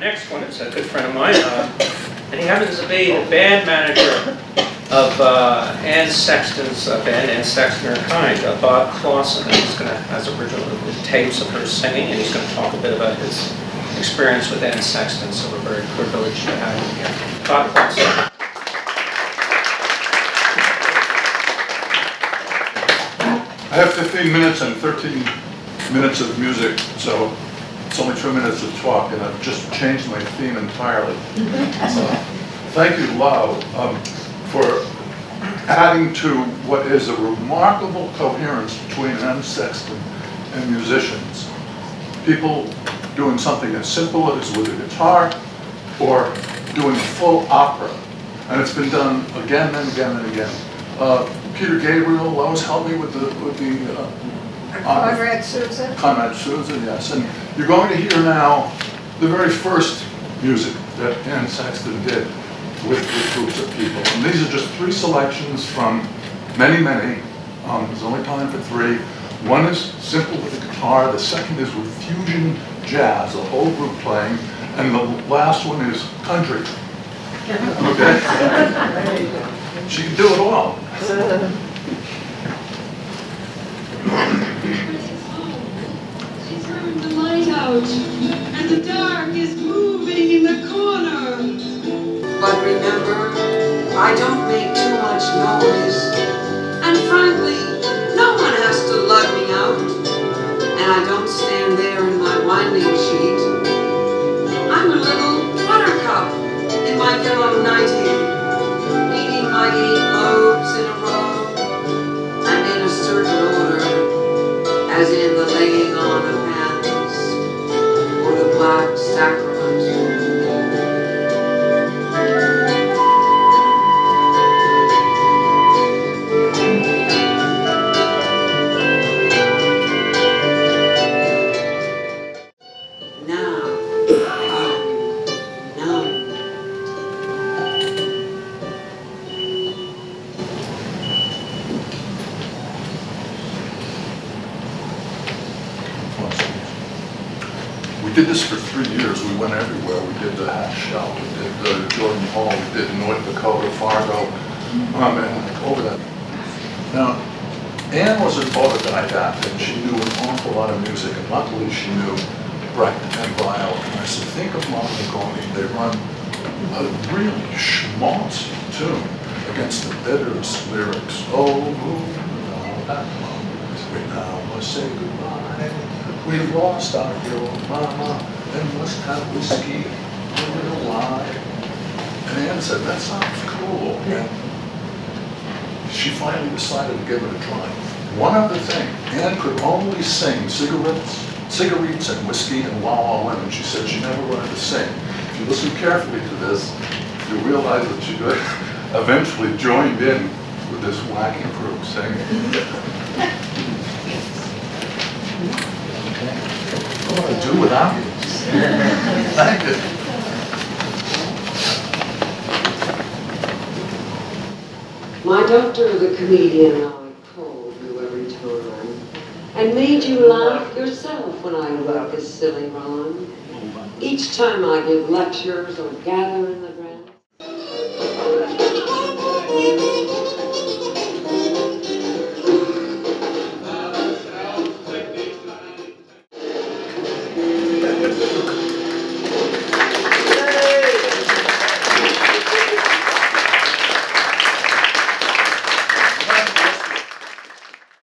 next one is a good friend of mine, uh, and he happens to be the band manager of uh, Ann Sexton's uh, band, Ann Sexton Kind, uh, Bob Clausen, and he's gonna, has original tapes of her singing, and he's gonna talk a bit about his experience with Ann Sexton, so we're very privileged to have him here. Bob Clausen. I have 15 minutes and 13 minutes of music, so it's only two minutes of talk, and I've just changed my theme entirely. Thank you, Lau, um, for adding to what is a remarkable coherence between Ann Sexton and musicians. People doing something as simple as with a guitar, or doing a full opera. And it's been done again and again and again. Uh, Peter Gabriel always helped me with the, with the, uh. Conrad Souza? Conrad Souza, yes. And you're going to hear now the very first music that Ann Sexton did with, with groups of people. And these are just three selections from many, many. Um, there's only time for three. One is simple with the guitar, the second is with fusion jazz, a whole group playing, and the last one is country. Okay? She can do it all. She turned the light out, and the dark is moving in the corner. But remember, I don't make too much noise. And frankly, no one has to lug me out. And I don't stand there in my winding sheet. I'm a little buttercup in my yellow nightie, We did this for three years. We went everywhere. We did the Half Shell, we did the Jordan Hall, we did North Dakota, Fargo, um, and over that. Now, Anne was an autodidact, and she knew an awful lot of music, and luckily she knew Brecht and Weill. And I said, think of Montagoni. They run a really schmaltzy tune against the bitterest lyrics. Oh, now that moment, we now must say goodbye. We've lost our old mama and must have whiskey and a little wine. And Ann said, that sounds cool. And she finally decided to give it a try. One other thing, Ann could only sing cigarettes, cigarettes and whiskey and Wow Wow Women. She said she never learned to sing. If you listen carefully to this, you realize that she eventually joined in with this wacky group singing. what to do without you. Thank you. My doctor, the comedian I called you every time, and made you laugh yourself when I wrote this silly rhyme. Each time I give lectures or gather in the grounds.